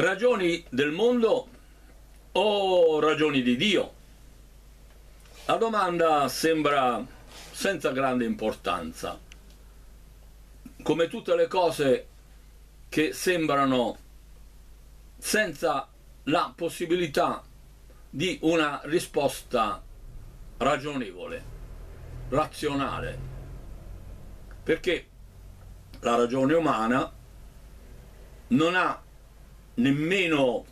ragioni del mondo o ragioni di Dio? La domanda sembra senza grande importanza. Come tutte le cose che sembrano senza la possibilità di una risposta ragionevole, razionale, perché la ragione umana non ha nemmeno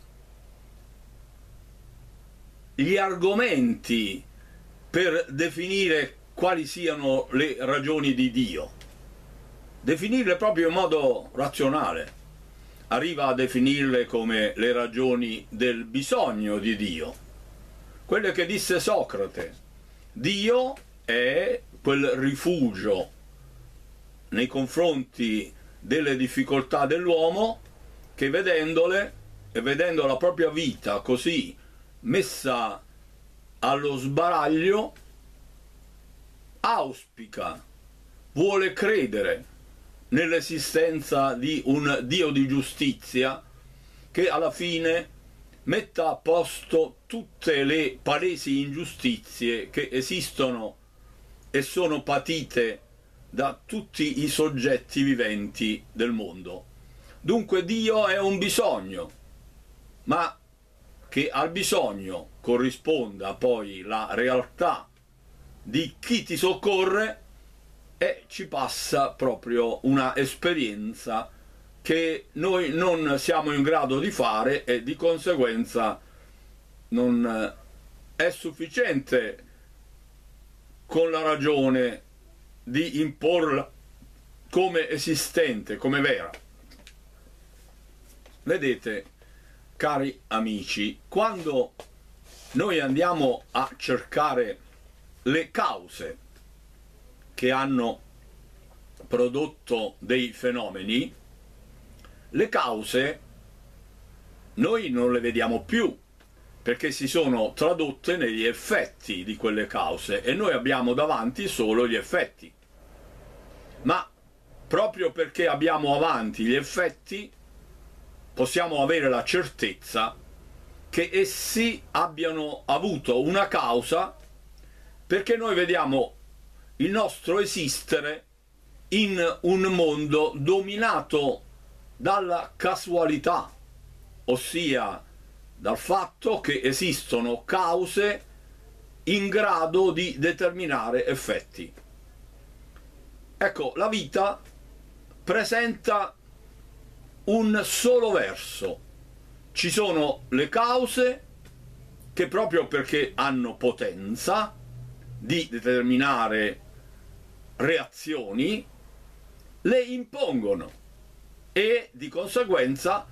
gli argomenti per definire quali siano le ragioni di Dio. Definirle proprio in modo razionale. Arriva a definirle come le ragioni del bisogno di Dio. Quelle che disse Socrate. Dio è quel rifugio nei confronti delle difficoltà dell'uomo che vedendole e vedendo la propria vita così messa allo sbaraglio auspica, vuole credere nell'esistenza di un Dio di giustizia che alla fine metta a posto tutte le palesi ingiustizie che esistono e sono patite da tutti i soggetti viventi del mondo. Dunque Dio è un bisogno, ma che al bisogno corrisponda poi la realtà di chi ti soccorre e ci passa proprio una esperienza che noi non siamo in grado di fare e di conseguenza non è sufficiente con la ragione di imporla come esistente, come vera. Vedete, cari amici, quando noi andiamo a cercare le cause che hanno prodotto dei fenomeni, le cause noi non le vediamo più perché si sono tradotte negli effetti di quelle cause e noi abbiamo davanti solo gli effetti. Ma proprio perché abbiamo avanti gli effetti possiamo avere la certezza che essi abbiano avuto una causa perché noi vediamo il nostro esistere in un mondo dominato dalla casualità, ossia dal fatto che esistono cause in grado di determinare effetti. Ecco, la vita presenta un solo verso. Ci sono le cause che proprio perché hanno potenza di determinare reazioni, le impongono e di conseguenza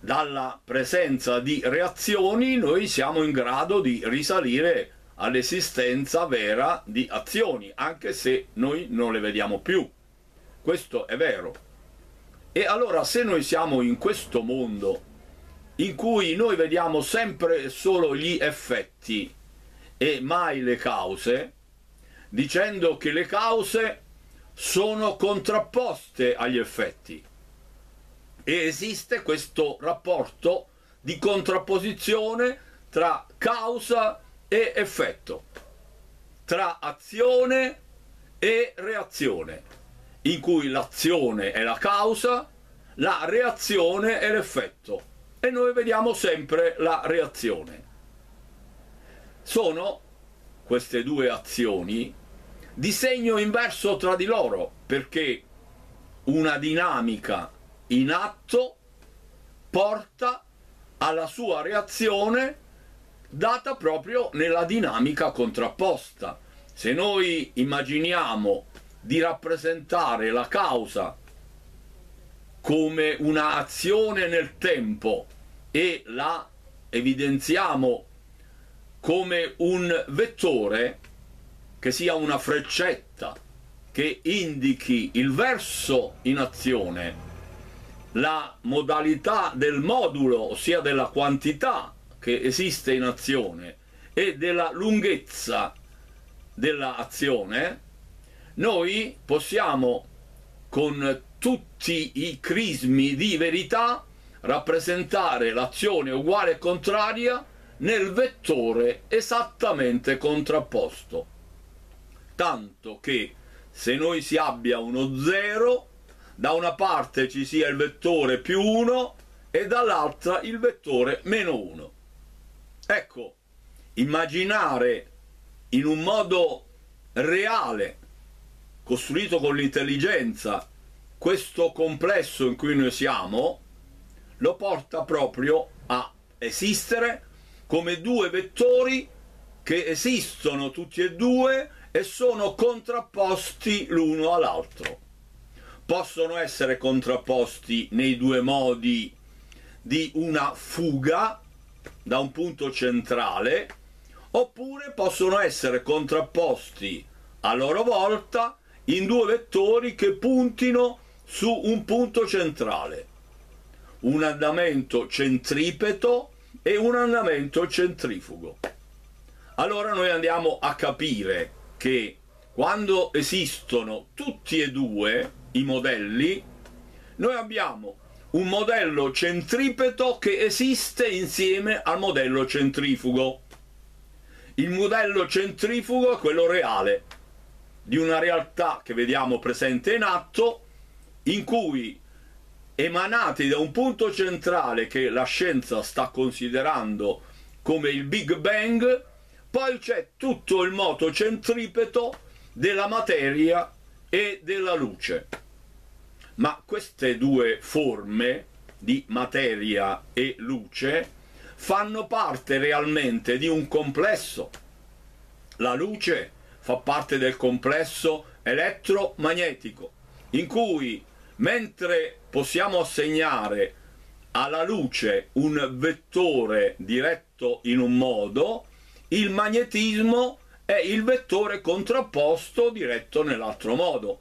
dalla presenza di reazioni noi siamo in grado di risalire all'esistenza vera di azioni, anche se noi non le vediamo più. Questo è vero. E allora se noi siamo in questo mondo in cui noi vediamo sempre solo gli effetti e mai le cause, dicendo che le cause sono contrapposte agli effetti. E esiste questo rapporto di contrapposizione tra causa e effetto, tra azione e reazione in cui l'azione è la causa, la reazione è l'effetto e noi vediamo sempre la reazione. Sono queste due azioni di segno inverso tra di loro perché una dinamica in atto porta alla sua reazione data proprio nella dinamica contrapposta. Se noi immaginiamo di rappresentare la causa come un'azione nel tempo e la evidenziamo come un vettore che sia una freccetta che indichi il verso in azione, la modalità del modulo, ossia della quantità che esiste in azione e della lunghezza dell'azione, noi possiamo con tutti i crismi di verità rappresentare l'azione uguale e contraria nel vettore esattamente contrapposto. Tanto che se noi si abbia uno 0, da una parte ci sia il vettore più 1 e dall'altra il vettore meno 1. Ecco, immaginare in un modo reale, costruito con l'intelligenza, questo complesso in cui noi siamo, lo porta proprio a esistere come due vettori che esistono tutti e due e sono contrapposti l'uno all'altro. Possono essere contrapposti nei due modi di una fuga da un punto centrale, oppure possono essere contrapposti a loro volta in due vettori che puntino su un punto centrale. Un andamento centripeto e un andamento centrifugo. Allora noi andiamo a capire che quando esistono tutti e due i modelli, noi abbiamo un modello centripeto che esiste insieme al modello centrifugo. Il modello centrifugo è quello reale, di una realtà che vediamo presente in atto, in cui emanati da un punto centrale che la scienza sta considerando come il Big Bang, poi c'è tutto il moto centripeto della materia e della luce. Ma queste due forme di materia e luce fanno parte realmente di un complesso. La luce fa parte del complesso elettromagnetico, in cui mentre possiamo assegnare alla luce un vettore diretto in un modo, il magnetismo è il vettore contrapposto diretto nell'altro modo.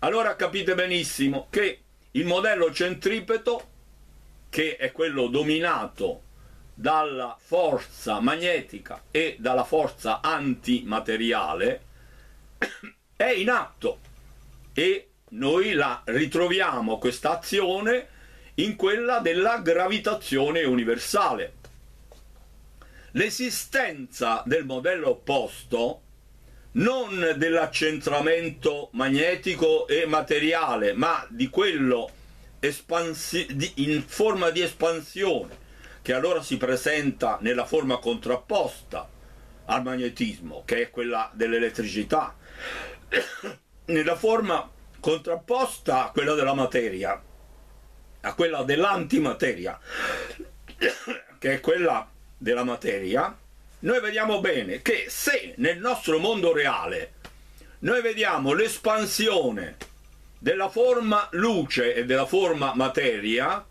Allora capite benissimo che il modello centripeto, che è quello dominato dalla forza magnetica e dalla forza antimateriale, è in atto e noi la ritroviamo questa azione in quella della gravitazione universale. L'esistenza del modello opposto, non dell'accentramento magnetico e materiale, ma di quello di, in forma di espansione, che allora si presenta nella forma contrapposta al magnetismo, che è quella dell'elettricità, nella forma contrapposta a quella della materia, a quella dell'antimateria, che è quella della materia, noi vediamo bene che se nel nostro mondo reale noi vediamo l'espansione della forma luce e della forma materia,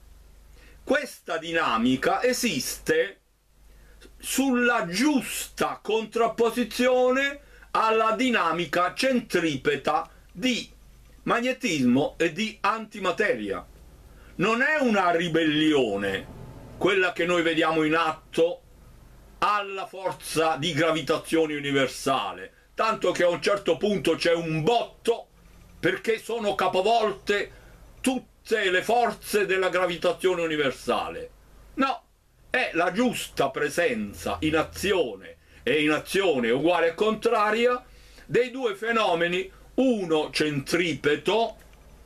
questa dinamica esiste sulla giusta contrapposizione alla dinamica centripeta di magnetismo e di antimateria. Non è una ribellione, quella che noi vediamo in atto alla forza di gravitazione universale, tanto che a un certo punto c'è un botto perché sono capovolte tutte le forze della gravitazione universale. No, è la giusta presenza in azione e in azione uguale e contraria dei due fenomeni, uno centripeto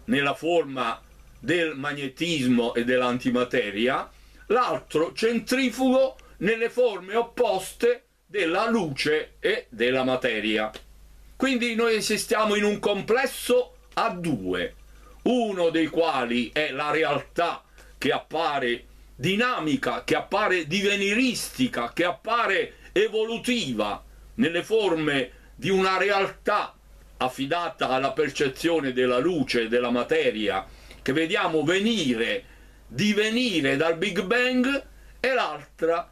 nella forma del magnetismo e dell'antimateria, l'altro centrifugo nelle forme opposte della luce e della materia. Quindi noi esistiamo in un complesso a due, uno dei quali è la realtà che appare dinamica, che appare diveniristica, che appare evolutiva nelle forme di una realtà affidata alla percezione della luce e della materia che vediamo venire divenire dal Big Bang e l'altra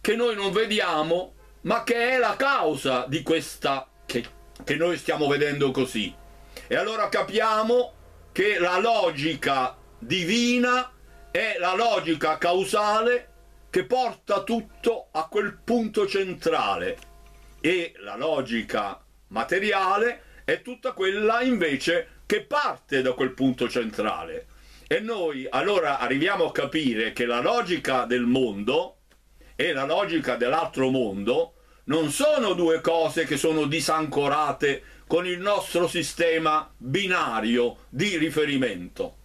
che noi non vediamo ma che è la causa di questa che, che noi stiamo vedendo così. E allora capiamo che la logica divina è la logica causale che porta tutto a quel punto centrale. E la logica materiale è tutta quella invece che parte da quel punto centrale. E noi allora arriviamo a capire che la logica del mondo e la logica dell'altro mondo non sono due cose che sono disancorate con il nostro sistema binario di riferimento,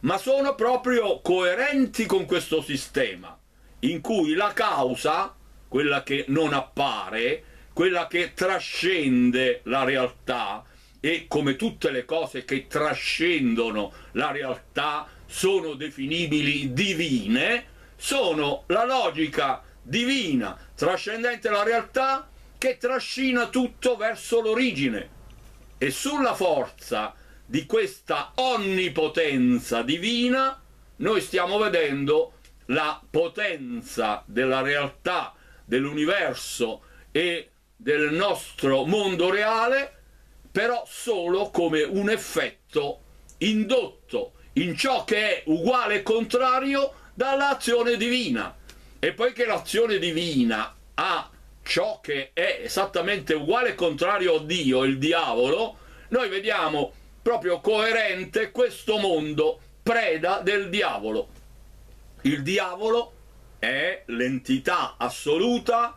ma sono proprio coerenti con questo sistema, in cui la causa, quella che non appare, quella che trascende la realtà, e come tutte le cose che trascendono la realtà sono definibili divine, sono la logica divina, trascendente la realtà, che trascina tutto verso l'origine. E sulla forza di questa onnipotenza divina noi stiamo vedendo la potenza della realtà, dell'universo e del nostro mondo reale, però solo come un effetto indotto in ciò che è uguale e contrario dall'azione divina. E poiché l'azione divina ha ciò che è esattamente uguale e contrario a Dio, il diavolo, noi vediamo proprio coerente questo mondo preda del diavolo. Il diavolo è l'entità assoluta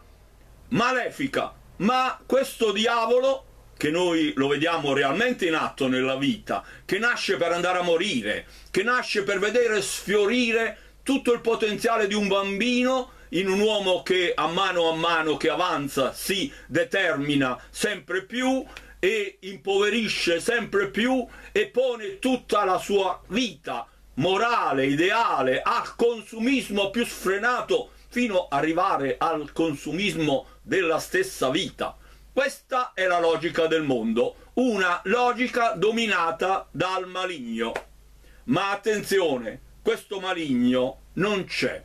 malefica, ma questo diavolo che noi lo vediamo realmente in atto nella vita, che nasce per andare a morire, che nasce per vedere sfiorire tutto il potenziale di un bambino in un uomo che a mano a mano che avanza si determina sempre più e impoverisce sempre più e pone tutta la sua vita morale, ideale, al consumismo più sfrenato fino ad arrivare al consumismo della stessa vita. Questa è la logica del mondo, una logica dominata dal maligno. Ma attenzione, questo maligno non c'è.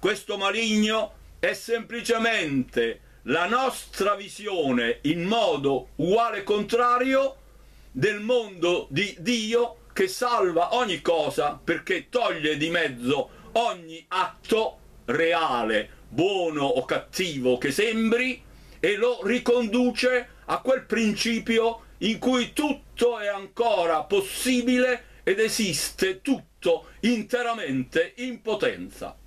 Questo maligno è semplicemente la nostra visione in modo uguale e contrario del mondo di Dio che salva ogni cosa perché toglie di mezzo ogni atto reale, buono o cattivo che sembri e lo riconduce a quel principio in cui tutto è ancora possibile ed esiste tutto interamente in potenza.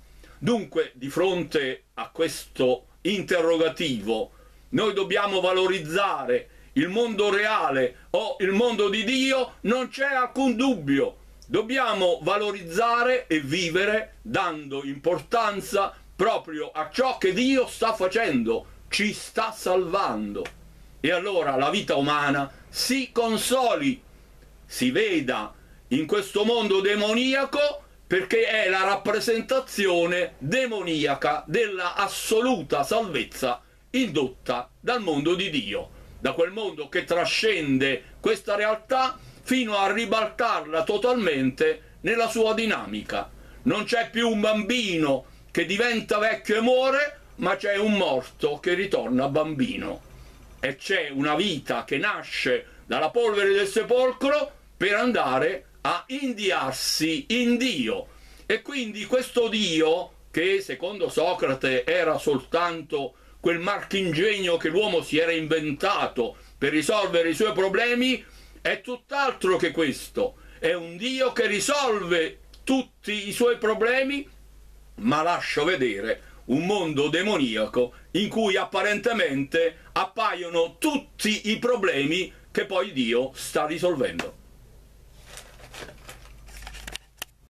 Dunque, di fronte a questo interrogativo, noi dobbiamo valorizzare il mondo reale o il mondo di Dio, non c'è alcun dubbio. Dobbiamo valorizzare e vivere dando importanza proprio a ciò che Dio sta facendo, ci sta salvando. E allora la vita umana si consoli, si veda in questo mondo demoniaco perché è la rappresentazione demoniaca della assoluta salvezza indotta dal mondo di Dio, da quel mondo che trascende questa realtà fino a ribaltarla totalmente nella sua dinamica. Non c'è più un bambino che diventa vecchio e muore, ma c'è un morto che ritorna bambino e c'è una vita che nasce dalla polvere del sepolcro per andare a indiarsi in Dio. E quindi questo Dio, che secondo Socrate era soltanto quel marchingegno che l'uomo si era inventato per risolvere i suoi problemi, è tutt'altro che questo. È un Dio che risolve tutti i suoi problemi, ma lascia vedere un mondo demoniaco in cui apparentemente appaiono tutti i problemi che poi Dio sta risolvendo.